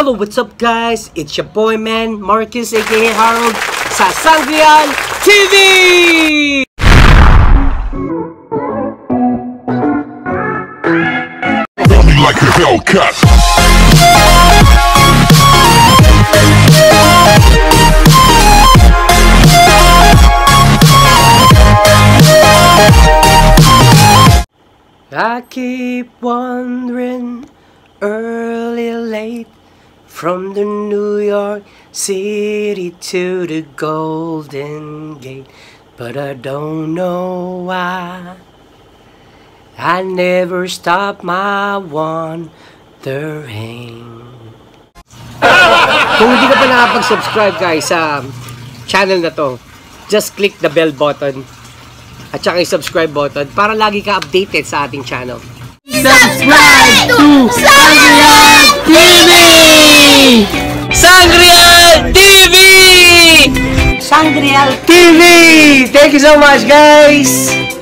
Hello, what's up guys? It's your boy man, Marcus aka Harold sa Sangreal TV! Me like a Hellcat. I keep wondering early late from the New York City to the Golden Gate, but I don't know why. I never stop my wandering. Kung hindi ka pa nakapag-subscribe guys sa channel na to, just click the bell button at saka yung subscribe button para lagi ka updated sa ating channel. Subscribe to Sangrial TV! Thank you so much guys!